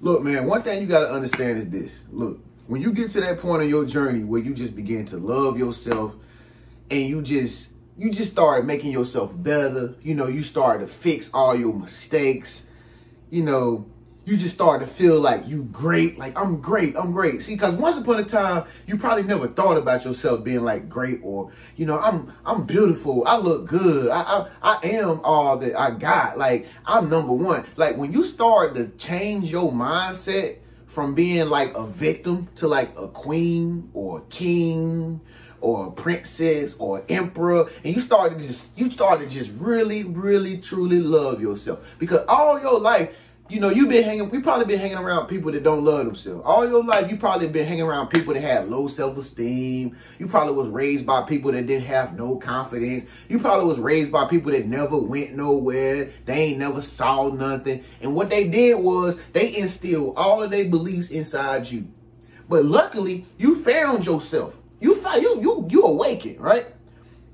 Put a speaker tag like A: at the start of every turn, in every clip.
A: Look, man, one thing you got to understand is this. Look, when you get to that point in your journey where you just begin to love yourself and you just you just started making yourself better, you know, you started to fix all your mistakes, you know, you just start to feel like you great, like I'm great, I'm great. See, because once upon a time, you probably never thought about yourself being like great or, you know, I'm I'm beautiful, I look good, I I, I am all that I got, like I'm number one. Like when you start to change your mindset from being like a victim to like a queen or a king or a princess or emperor and you started just you started just really really truly love yourself because all your life you know, you've been hanging, we probably been hanging around people that don't love themselves. All your life, you probably been hanging around people that had low self-esteem. You probably was raised by people that didn't have no confidence. You probably was raised by people that never went nowhere. They ain't never saw nothing. And what they did was they instilled all of their beliefs inside you. But luckily, you found yourself. You found, you, you, you awakened, right?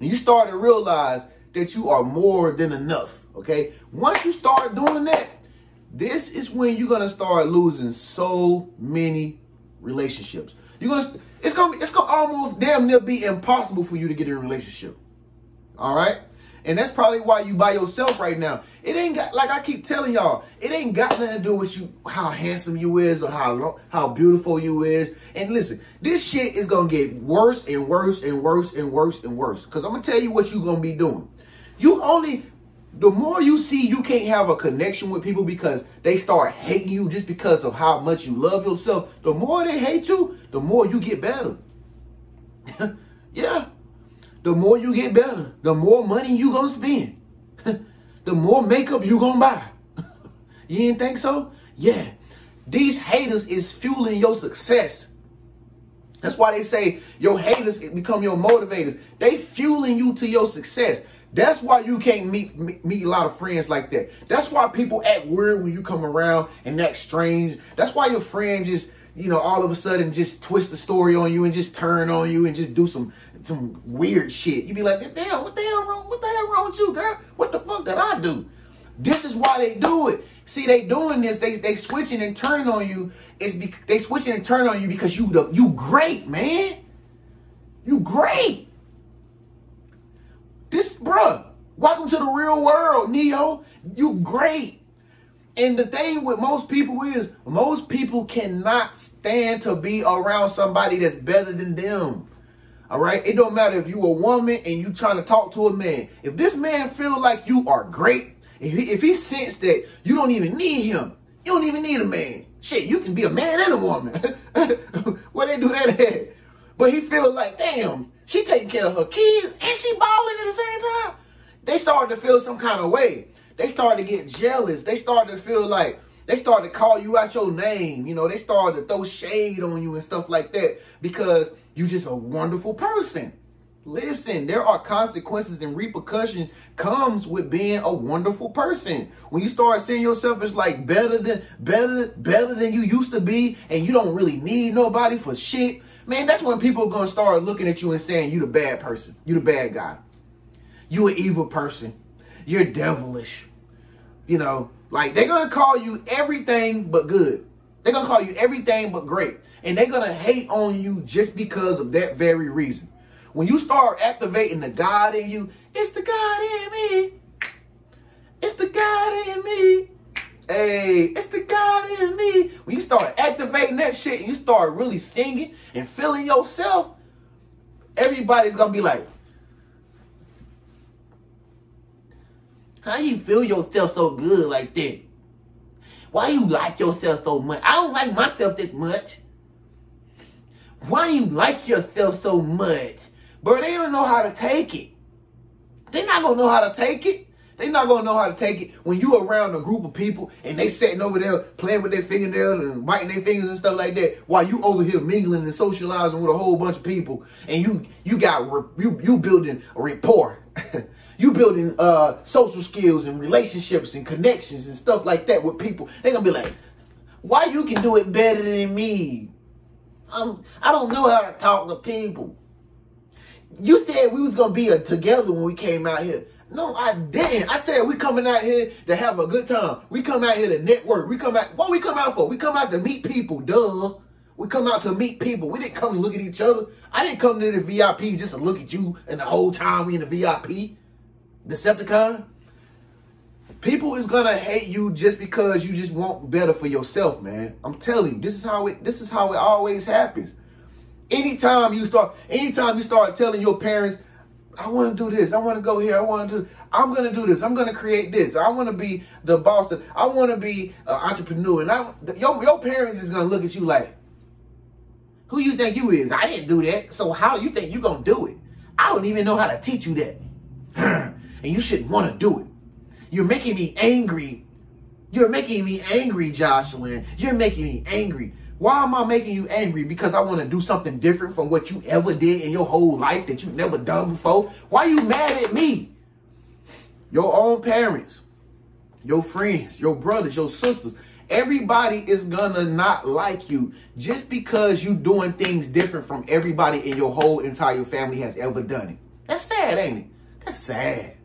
A: And you started to realize that you are more than enough, okay? Once you start doing that, this is when you're gonna start losing so many relationships. You're gonna it's gonna it's gonna almost damn near be impossible for you to get in a relationship. All right? And that's probably why you by yourself right now. It ain't got like I keep telling y'all, it ain't got nothing to do with you how handsome you is or how how beautiful you is. And listen, this shit is gonna get worse and worse and worse and worse and worse. Cause I'm gonna tell you what you gonna be doing. You only the more you see you can't have a connection with people because they start hating you just because of how much you love yourself, the more they hate you, the more you get better. yeah. The more you get better, the more money you gonna spend. the more makeup you gonna buy. you didn't think so? Yeah. These haters is fueling your success. That's why they say your haters become your motivators. They fueling you to your success. That's why you can't meet meet a lot of friends like that. That's why people act weird when you come around and act strange. That's why your friend just, you know, all of a sudden just twist the story on you and just turn on you and just do some some weird shit. You be like, damn, what the hell wrong? What the hell wrong with you, girl? What the fuck did I do? This is why they do it. See, they doing this. They they switching and turning on you. It's be, they switching and turning on you because you the you great man. You great. This, bruh, welcome to the real world, Neo. You great. And the thing with most people is, most people cannot stand to be around somebody that's better than them. All right? It don't matter if you a woman and you trying to talk to a man. If this man feel like you are great, if he, if he sense that you don't even need him, you don't even need a man. Shit, you can be a man and a woman. Where they do that at? But he feel like, damn, she taking care of her kids and she balling at the same time. They started to feel some kind of way. They started to get jealous. They started to feel like they started to call you out your name. You know, they started to throw shade on you and stuff like that because you just a wonderful person. Listen, there are consequences and repercussions comes with being a wonderful person. When you start seeing yourself as like better than better better than you used to be and you don't really need nobody for shit, man, that's when people are going to start looking at you and saying you the bad person. You the bad guy. You an evil person. You're devilish. You know, like they're going to call you everything but good. They're going to call you everything but great. And they're going to hate on you just because of that very reason. When you start activating the God in you, it's the God in me. It's the God in me. Hey, it's the God in me. When you start activating that shit and you start really singing and feeling yourself, everybody's gonna be like, How you feel yourself so good like that? Why you like yourself so much? I don't like myself this much. Why you like yourself so much? Bro, they don't know how to take it. They not gonna know how to take it. They not gonna know how to take it when you around a group of people and they sitting over there playing with their fingernails and biting their fingers and stuff like that, while you over here mingling and socializing with a whole bunch of people, and you you got you you building a rapport, you building uh social skills and relationships and connections and stuff like that with people. They gonna be like, why you can do it better than me? I'm I don't know how to talk to people. You said we was gonna be a, together when we came out here. No, I didn't. I said we coming out here to have a good time. We come out here to network. We come out. What we come out for? We come out to meet people. Duh. We come out to meet people. We didn't come to look at each other. I didn't come to the VIP just to look at you and the whole time we in the VIP. Decepticon. People is gonna hate you just because you just want better for yourself, man. I'm telling you, this is how it this is how it always happens. Anytime you start, anytime you start telling your parents, I want to do this. I want to go here. I want to do. I'm going to do this. I'm going to create this. I want to be the boss. Of, I want to be an entrepreneur. And I, your your parents is going to look at you like, who you think you is? I didn't do that. So how you think you going to do it? I don't even know how to teach you that. and you shouldn't want to do it. You're making me angry. You're making me angry, Jocelyn. You're making me angry. Why am I making you angry? Because I want to do something different from what you ever did in your whole life that you've never done before? Why are you mad at me? Your own parents, your friends, your brothers, your sisters, everybody is gonna not like you just because you doing things different from everybody in your whole entire family has ever done it. That's sad, ain't it? That's sad.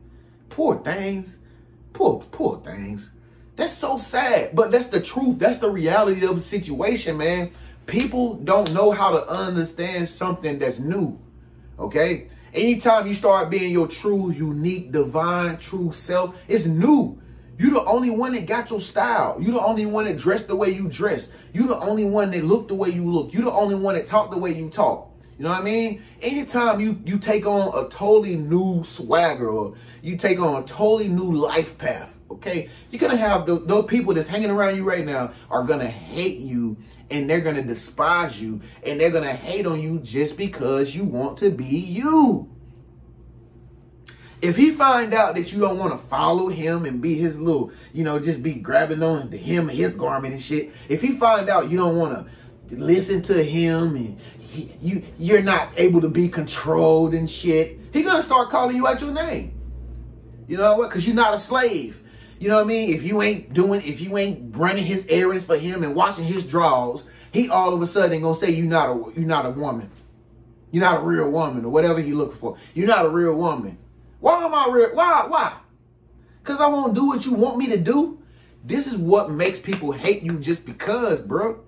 A: Poor things. Poor, poor things. That's so sad, but that's the truth. That's the reality of the situation, man. People don't know how to understand something that's new, okay? Anytime you start being your true, unique, divine, true self, it's new. You're the only one that got your style. You're the only one that dressed the way you dress. You're the only one that look the way you look. You're the only one that talk the way you talk. You know what I mean? Anytime you you take on a totally new swagger or you take on a totally new life path, okay? You're gonna have those, people that's hanging around you right now are gonna hate you and they're gonna despise you and they're gonna hate on you just because you want to be you. If he find out that you don't want to follow him and be his little, you know, just be grabbing on to him and his garment and shit. If he find out you don't want to listen to him and he, you you're not able to be controlled and shit, he gonna start calling you out your name. You know what? Because you're not a slave. You know what I mean? If you ain't doing, if you ain't running his errands for him and watching his drawers, he all of a sudden gonna say you're not a you're not a woman. You're not a real woman or whatever he looking for. You're not a real woman. Why am I real? Why? Why? Because I won't do what you want me to do. This is what makes people hate you just because, bro.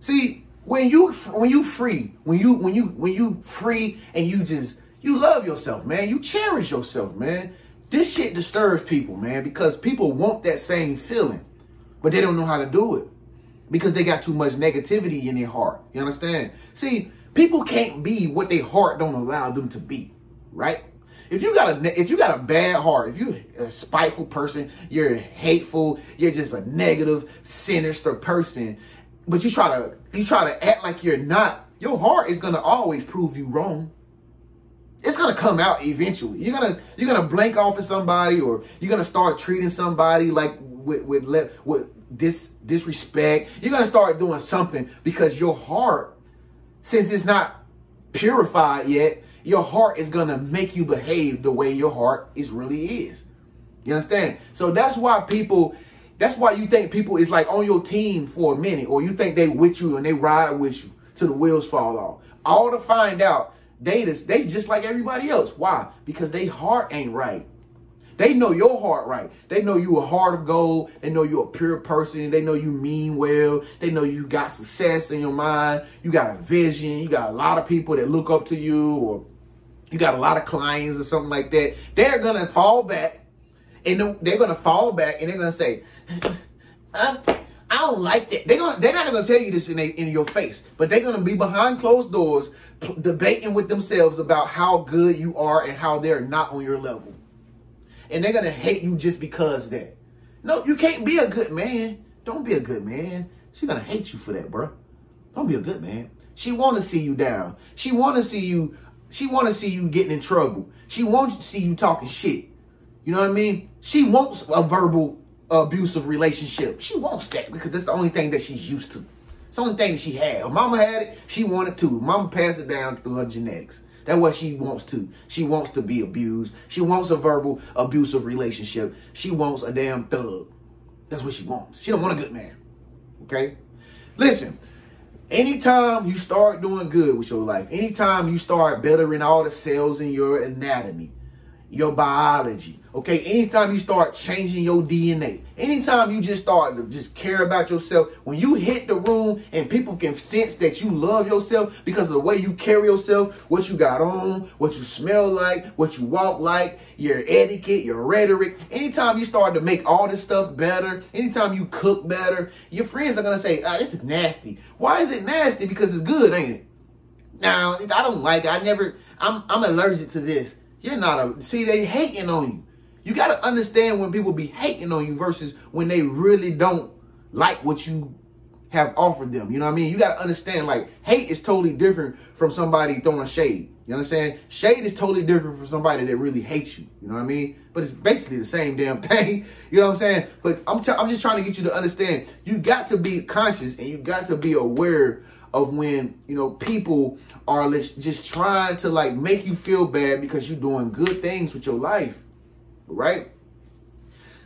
A: See, when you when you free, when you when you when you free and you just you love yourself, man. You cherish yourself, man. This shit disturbs people, man, because people want that same feeling, but they don't know how to do it because they got too much negativity in their heart. You understand? See, people can't be what their heart don't allow them to be, right? If you got a if you got a bad heart, if you're a spiteful person, you're hateful, you're just a negative, sinister person, but you try to you try to act like you're not, your heart is gonna always prove you wrong it's gonna come out eventually. You're gonna you're gonna blank off at somebody, or you're gonna start treating somebody like with with with dis disrespect. You're gonna start doing something because your heart, since it's not purified yet, your heart is gonna make you behave the way your heart is really is. You understand? So that's why people. That's why you think people is like on your team for a minute, or you think they with you and they ride with you till the wheels fall off. All to find out they just, they just like everybody else. Why? Because they heart ain't right. They know your heart right. They know you a heart of gold. They know you're a pure person. They know you mean well. They know you got success in your mind. You got a vision. You got a lot of people that look up to you or you got a lot of clients or something like that. They're going to fall back and they're going to fall back and they're going to say, I, don't like that. They're, gonna, they're not going to tell you this in, a, in your face, but they're going to be behind closed doors debating with themselves about how good you are and how they're not on your level. And they're going to hate you just because that. No, you can't be a good man. Don't be a good man. She's going to hate you for that, bro. Don't be a good man. She want to see you down. She want to see you she want to see you getting in trouble. She wants to see you talking shit. You know what I mean? She wants a verbal abusive relationship. She wants that because that's the only thing that she's used to. It's the only thing that she had. Her mama had it. She wanted to. Mama passed it down through her genetics. That's what she wants to. She wants to be abused. She wants a verbal abusive relationship. She wants a damn thug. That's what she wants. She don't want a good man. Okay? Listen, anytime you start doing good with your life, anytime you start bettering all the cells in your anatomy, your biology. Okay, anytime you start changing your DNA, anytime you just start to just care about yourself, when you hit the room and people can sense that you love yourself because of the way you carry yourself, what you got on, what you smell like, what you walk like, your etiquette, your rhetoric, anytime you start to make all this stuff better, anytime you cook better, your friends are gonna say, ah, this is nasty. Why is it nasty? Because it's good, ain't it? Now, I don't like it. I never, I'm, I'm allergic to this. You're not a, see, they hating on you. You got to understand when people be hating on you versus when they really don't like what you have offered them. You know what I mean? You got to understand, like, hate is totally different from somebody throwing shade. You understand? Shade is totally different from somebody that really hates you. You know what I mean? But it's basically the same damn thing. You know what I'm saying? But I'm, I'm just trying to get you to understand. You got to be conscious and you got to be aware of when, you know, people are just trying to, like, make you feel bad because you're doing good things with your life right?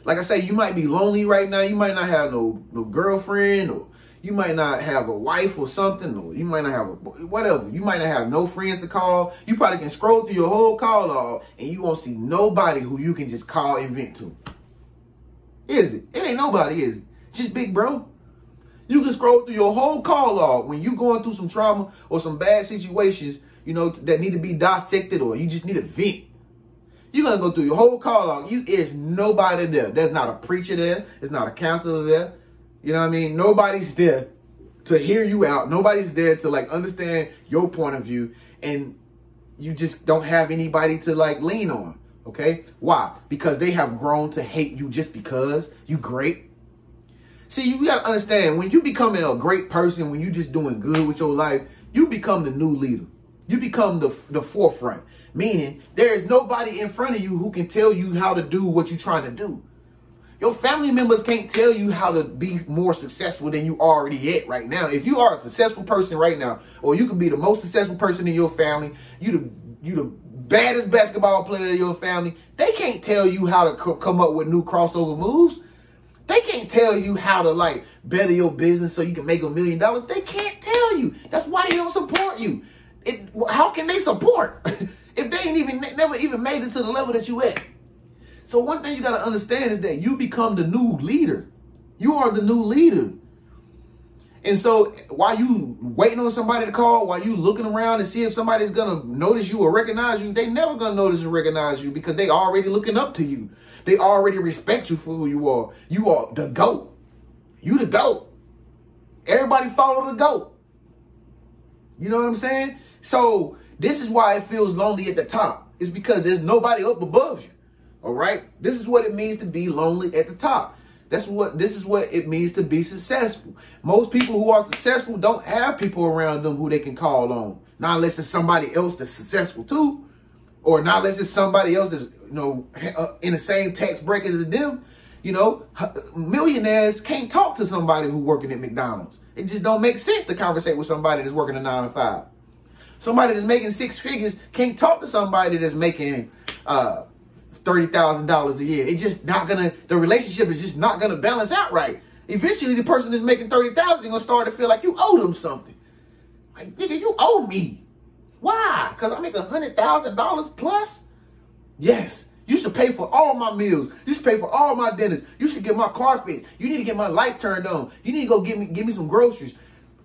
A: Like I say, you might be lonely right now. You might not have no no girlfriend, or you might not have a wife or something, or you might not have a whatever. You might not have no friends to call. You probably can scroll through your whole call log and you won't see nobody who you can just call and vent to. Is it? It ain't nobody, is it? Just big bro. You can scroll through your whole call log when you going through some trauma or some bad situations, you know, that need to be dissected or you just need a vent. You're gonna go through your whole call log. You is nobody there. There's not a preacher there. There's not a counselor there. You know what I mean? Nobody's there to hear you out. Nobody's there to like understand your point of view. And you just don't have anybody to like lean on. Okay? Why? Because they have grown to hate you just because you great. See, you gotta understand when you becoming a great person, when you just doing good with your life, you become the new leader. You become the the forefront. Meaning, there is nobody in front of you who can tell you how to do what you're trying to do. Your family members can't tell you how to be more successful than you already at right now. If you are a successful person right now, or you can be the most successful person in your family, you the you the baddest basketball player in your family, they can't tell you how to come up with new crossover moves. They can't tell you how to like better your business so you can make a million dollars. They can't tell you. That's why they don't support you. It, how can they support? if they ain't even never even made it to the level that you at. So one thing you got to understand is that you become the new leader. You are the new leader. And so while you waiting on somebody to call, while you looking around to see if somebody's to notice you or recognize you, they never to notice and recognize you because they already looking up to you. They already respect you for who you are. You are the GOAT. You the GOAT. Everybody follow the GOAT. You know what I'm saying? So this is why it feels lonely at the top. It's because there's nobody up above you. All right? This is what it means to be lonely at the top. That's what this is what it means to be successful. Most people who are successful don't have people around them who they can call on. Not unless it's somebody else that's successful too. Or not unless it's somebody else that's, you know, uh, in the same tax bracket as them. You know, millionaires can't talk to somebody who's working at McDonald's. It just don't make sense to conversate with somebody that's working a nine to five. Somebody that's making six figures can't talk to somebody that's making uh, $30,000 a year. It's just not going to, the relationship is just not going to balance out right. Eventually, the person that's making 30000 is going to start to feel like you owe them something. Like, nigga, you owe me. Why? Because I make $100,000 plus? Yes. You should pay for all my meals. You should pay for all my dinners. You should get my car fixed. You need to get my light turned on. You need to go get me, give me some groceries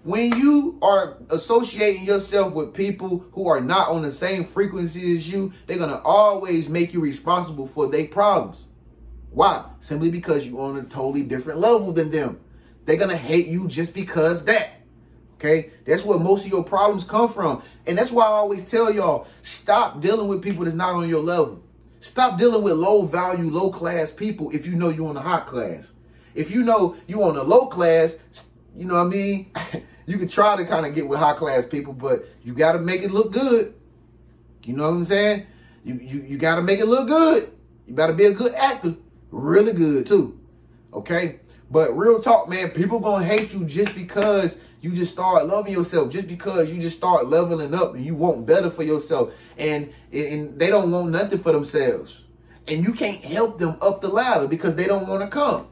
A: when you are associating yourself with people who are not on the same frequency as you, they're going to always make you responsible for their problems. Why? Simply because you're on a totally different level than them. They're going to hate you just because that. Okay? That's where most of your problems come from. And that's why I always tell y'all, stop dealing with people that's not on your level. Stop dealing with low value, low class people if you know you're on a high class. If you know you're on a low class, you know what I mean? you can try to kind of get with high class people, but you got to make it look good. You know what I'm saying? You you you got to make it look good. You got to be a good actor, really good too. Okay? But real talk, man, people going to hate you just because you just start loving yourself, just because you just start leveling up and you want better for yourself. And, and they don't want nothing for themselves. And you can't help them up the ladder because they don't want to come.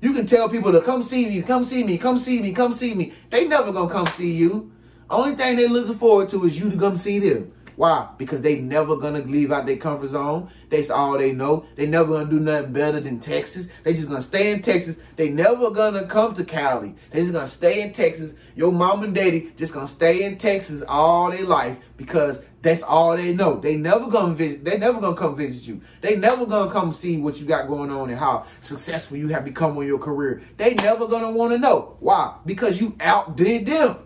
A: You can tell people to come see me, come see me, come see me, come see me. They never gonna come see you. Only thing they looking forward to is you to come see them. Why? Because they never gonna leave out their comfort zone. That's all they know. They never gonna do nothing better than Texas. They just gonna stay in Texas. They never gonna come to Cali. They just gonna stay in Texas. Your mom and daddy just gonna stay in Texas all their life because that's all they know. They never gonna visit. They never gonna come visit you. They never gonna come see what you got going on and how successful you have become on your career. They never gonna want to know why because you outdid them.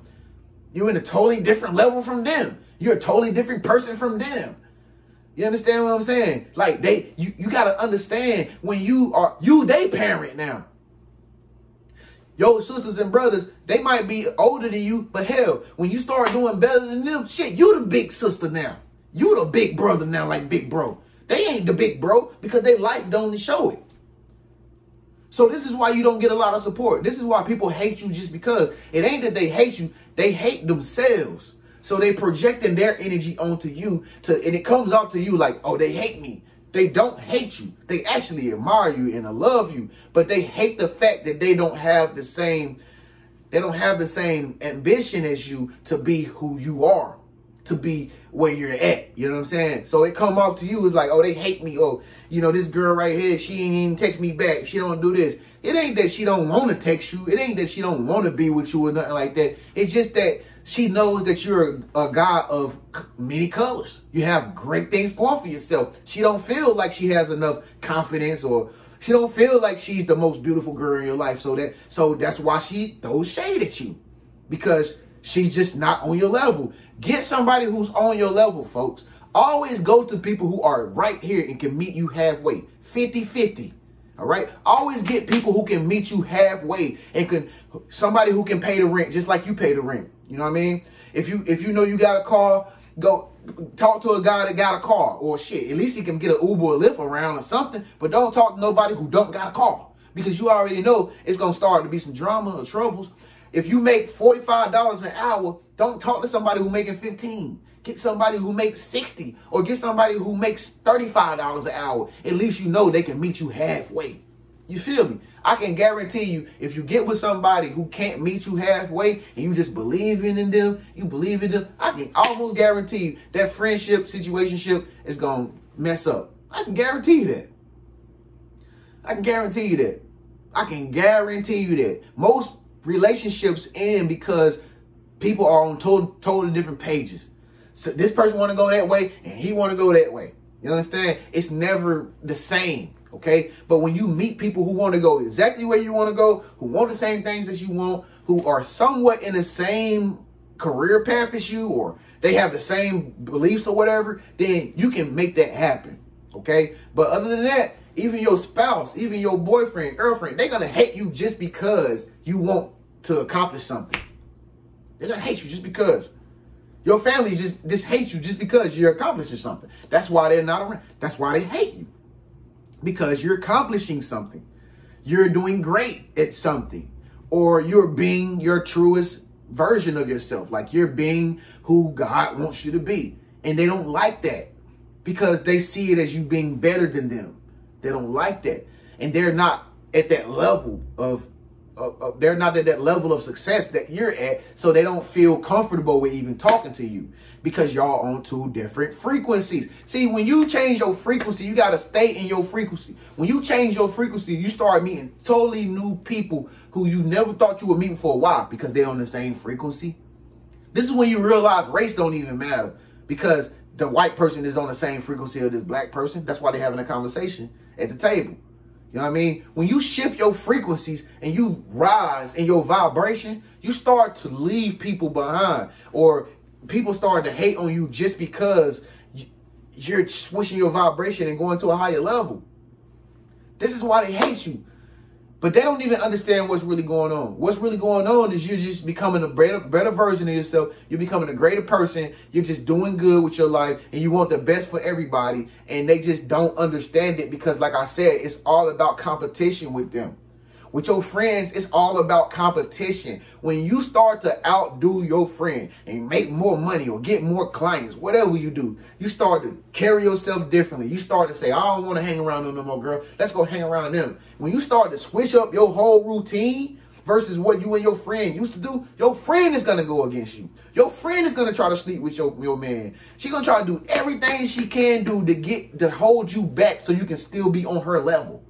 A: You're in a totally different level from them. You're a totally different person from them. You understand what I'm saying? Like they, you, you gotta understand when you are you they parent now. Your sisters and brothers, they might be older than you, but hell, when you start doing better than them, shit, you the big sister now. You the big brother now, like big bro. They ain't the big bro because their life don't show it. So this is why you don't get a lot of support. This is why people hate you just because it ain't that they hate you, they hate themselves. So they projecting their energy onto you to and it comes out to you like, oh, they hate me. They don't hate you. They actually admire you and love you, but they hate the fact that they don't have the same they don't have the same ambition as you to be who you are, to be where you're at. You know what I'm saying? So it come off to you it's like, oh, they hate me. Oh, you know, this girl right here, she ain't even text me back. She don't do this. It ain't that she don't want to text you. It ain't that she don't want to be with you or nothing like that. It's just that she knows that you're a, guy of many colors. You have great things going for yourself. She don't feel like she has enough confidence or she don't feel like she's the most beautiful girl in your life. So that so that's why she throws shade at you. Because she's just not on your level. Get somebody who's on your level, folks. Always go to people who are right here and can meet you halfway. 50-50. All right. Always get people who can meet you halfway and can somebody who can pay the rent just like you pay the rent. You know what I mean? If you if you know you got a car, go talk to a guy that got a car or shit. At least he can get an Uber or Lyft around or something. But don't talk to nobody who don't got a car because you already know it's gonna start to be some drama or troubles. If you make forty five dollars an hour, don't talk to somebody who making fifteen. Get somebody who makes 60 or get somebody who makes $35 an hour. At least you know they can meet you halfway. You feel me? I can guarantee you, if you get with somebody who can't meet you halfway and you just believe in them, you believe in them, I can almost guarantee you that friendship, situationship is going to mess up. I can guarantee you that. I can guarantee you that. I can guarantee you that. Most relationships end because people are on total, totally different pages. So this person want to go that way and he want to go that way. You understand? It's never the same. Okay. But when you meet people who want to go exactly where you want to go, who want the same things that you want, who are somewhat in the same career path as you, or they have the same beliefs or whatever, then you can make that happen. Okay. But other than that, even your spouse, even your boyfriend, girlfriend, they're going to hate you just because you want to accomplish something. They're going to hate you just because. Your family just, just hates you just because you're accomplishing something. That's why they're not around. That's why they hate you. Because you're accomplishing something. You're doing great at something. Or you're being your truest version of yourself. Like you're being who God wants you to be. And they don't like that. Because they see it as you being better than them. They don't like that. And they're not at that level of they're not at that level of success that you're at, so they don't feel comfortable with even talking to you because y'all on two different frequencies. See, when you change your frequency, you got to stay in your frequency. When you change your frequency, you start meeting totally new people who you never thought you would meet for a while because they're on the same frequency. This is when you realize race don't even matter because the white person is on the same frequency of this black person. That's why they're having a conversation at the table. You know what I mean? When you shift your frequencies and you rise in your vibration, you start to leave people behind or people start to hate on you just because you're switching your vibration and going to a higher level. This is why they hate you. But they don't even understand what's really going on. What's really going on is you're just becoming a better, better version of yourself. You're becoming a greater person. You're just doing good with your life and you want the best for everybody. And they just don't understand it because, like I said, it's all about competition with them. With your friends, it's all about competition. When you start to outdo your friend and make more money or get more clients, whatever you do, you start to carry yourself differently. You start to say, I don't want to hang around them no more, girl. Let's go hang around them. When you start to switch up your whole routine versus what you and your friend used to do, your friend is gonna go against you. Your friend is gonna try to sleep with your, your man. She gonna try to do everything she can do to get to hold you back so you can still be on her level.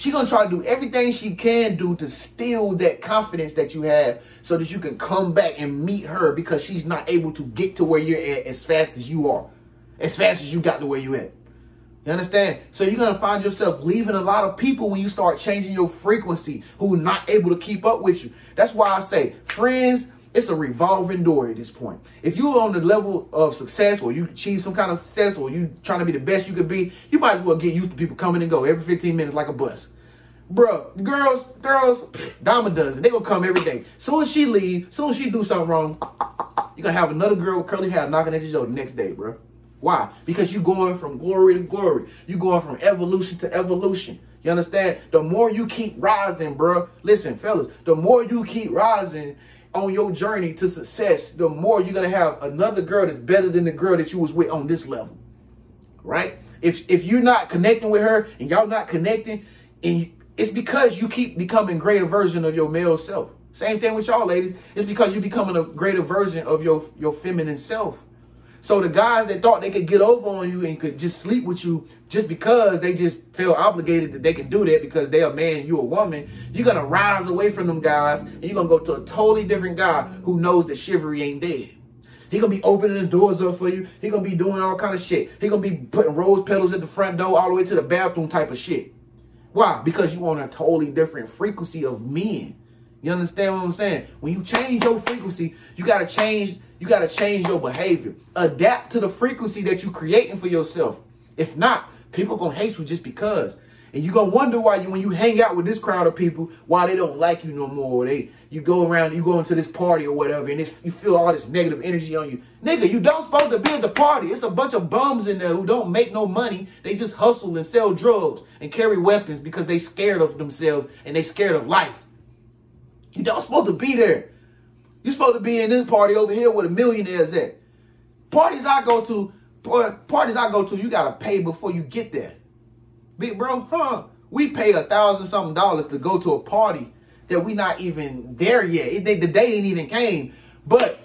A: She gonna try to do everything she can do to steal that confidence that you have so that you can come back and meet her because she's not able to get to where you're at as fast as you are. As fast as you got to where you at. You understand? So you're going to find yourself leaving a lot of people when you start changing your frequency who are not able to keep up with you. That's why I say, friends, it's a revolving door at this point. If you're on the level of success or you achieve some kind of success or you trying to be the best you could be, you might as well get used to people coming and go every 15 minutes like a bus. Bro, girls, girls, dime a dozen. They gonna come every day. Soon as she leave, soon as she do something wrong, you're gonna have another girl with curly hair knocking at your door the next day, bro. Why? Because you're going from glory to glory. You're going from evolution to evolution. You understand? The more you keep rising, bro. Listen, fellas, the more you keep rising on your journey to success, the more you're going to have another girl that's better than the girl that you was with on this level. Right? If if you're not connecting with her and y'all not connecting, and it's because you keep becoming greater version of your male self. Same thing with y'all ladies. It's because you're becoming a greater version of your, your feminine self. So the guys that thought they could get over on you and could just sleep with you just because they just feel obligated that they can do that because they're a man, you a woman, you're gonna rise away from them guys and you're gonna go to a totally different guy who knows that chivalry ain't dead. He gonna be opening the doors up for you. He gonna be doing all kind of shit. He gonna be putting rose petals at the front door all the way to the bathroom type of shit. Why? Because you on a totally different frequency of men. You understand what I'm saying? When you change your frequency, you gotta change you got to change your behavior. Adapt to the frequency that you're creating for yourself. If not, people going to hate you just because. And you're going to wonder why you, when you hang out with this crowd of people, why they don't like you no more. They, you go around, you go into this party or whatever, and you feel all this negative energy on you. Nigga, you don't supposed to be at the party. It's a bunch of bums in there who don't make no money. They just hustle and sell drugs and carry weapons because they scared of themselves and they scared of life. You don't supposed to be there. You're supposed to be in this party over here where the millionaires at. Parties I go to, parties I go to, you gotta pay before you get there. Big bro, huh? We pay a thousand something dollars to go to a party that we not even there yet. It, they, the day ain't even came. But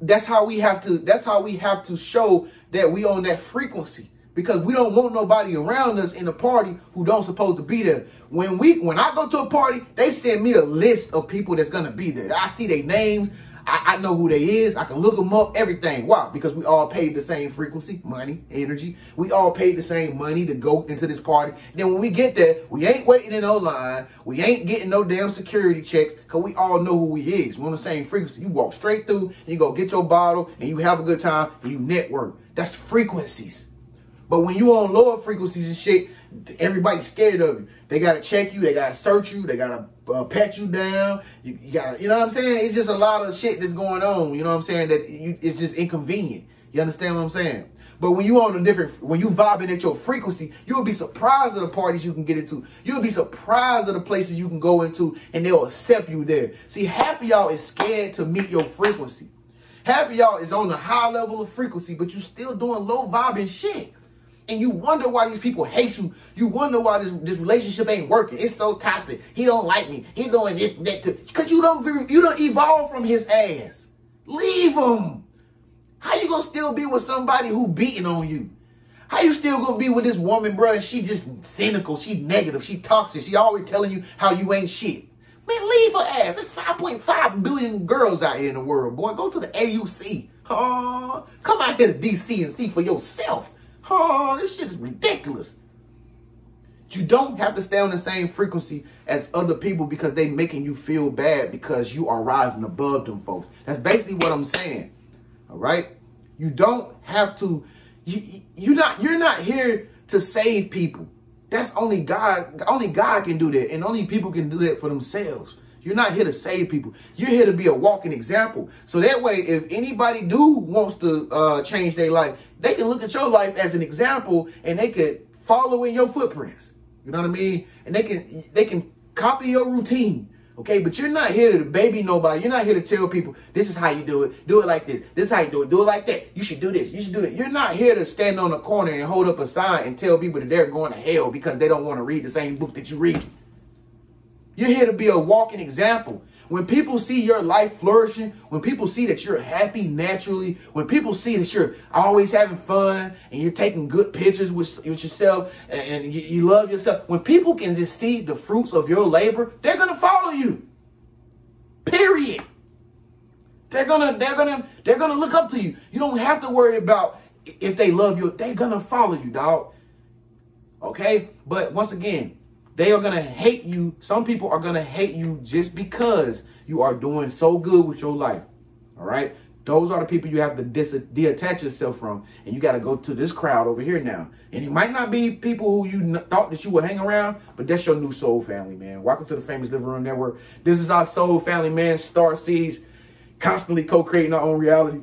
A: that's how we have to, that's how we have to show that we on that frequency because we don't want nobody around us in the party who don't supposed to be there. When we when I go to a party, they send me a list of people that's gonna be there. I see their names. I, I know who they is. I can look them up, everything. Why? Because we all paid the same frequency, money, energy. We all paid the same money to go into this party. Then when we get there, we ain't waiting in no line. We ain't getting no damn security checks because we all know who we is. We're on the same frequency. You walk straight through and you go get your bottle and you have a good time and you network. That's frequencies. But when you on lower frequencies and shit, everybody's scared of you. They gotta check you. They gotta search you. They gotta uh, pat you down. You, you, gotta, you know what I'm saying? It's just a lot of shit that's going on. You know what I'm saying? That you, it's just inconvenient. You understand what I'm saying? But when you on a different, when you vibing at your frequency, you'll be surprised of the parties you can get into. You'll be surprised of the places you can go into and they'll accept you there. See, half of y'all is scared to meet your frequency. Half of y'all is on a high level of frequency, but you still doing low vibing shit and you wonder why these people hate you. You wonder why this, this relationship ain't working. It's so toxic. He don't like me. He doing this, that, because you don't you don't evolve from his ass. Leave him. How you gonna still be with somebody who beating on you? How you still gonna be with this woman, bro? And she just cynical. She negative. She toxic. She always telling you how you ain't shit. Man, leave her ass. There's 5.5 billion girls out here in the world, boy. Go to the AUC. Oh, come out here to DC and see for yourself. Oh, this shit is ridiculous. You don't have to stay on the same frequency as other people because they making you feel bad because you are rising above them folks. That's basically what I'm saying. All right? You don't have to you you're not you're not here to save people. That's only God only God can do that and only people can do that for themselves. You're not here to save people. You're here to be a walking example. So that way, if anybody do wants to uh, change their life, they can look at your life as an example and they could follow in your footprints. You know what I mean? And they can they can copy your routine. Okay, but you're not here to baby nobody. You're not here to tell people this is how you do it. Do it like this. This is how you do it. Do it like that. You should do this. You should do that. You're not here to stand on the corner and hold up a sign and tell people that they're going to hell because they don't want to read the same book that you read. You're here to be a walking example. When people see your life flourishing, when people see that you're happy naturally, when people see that you're always having fun and you're taking good pictures with, with yourself and, and you, you love yourself, when people can just see the fruits of your labor, they're going to follow you. Period. They're gonna, they're gonna, they're gonna look up to you. You don't have to worry about if they love you. They're gonna follow you, dog. Okay, but once again, they are going to hate you. Some people are going to hate you just because you are doing so good with your life. All right. Those are the people you have to detach yourself from. And you got to go to this crowd over here now. And it might not be people who you thought that you would hang around, but that's your new soul family, man. Welcome to the Famous Living Room Network. This is our soul family, man. Star Seeds, constantly co-creating our own reality.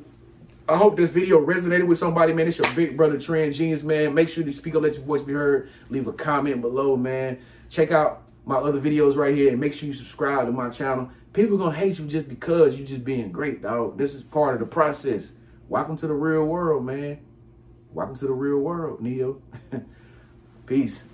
A: I hope this video resonated with somebody, man. It's your big brother, Tren Genius, man. Make sure to speak up, let your voice be heard. Leave a comment below, man. Check out my other videos right here and make sure you subscribe to my channel. People gonna hate you just because you just being great, dog. This is part of the process. Welcome to the real world, man. Welcome to the real world, Neo. Peace.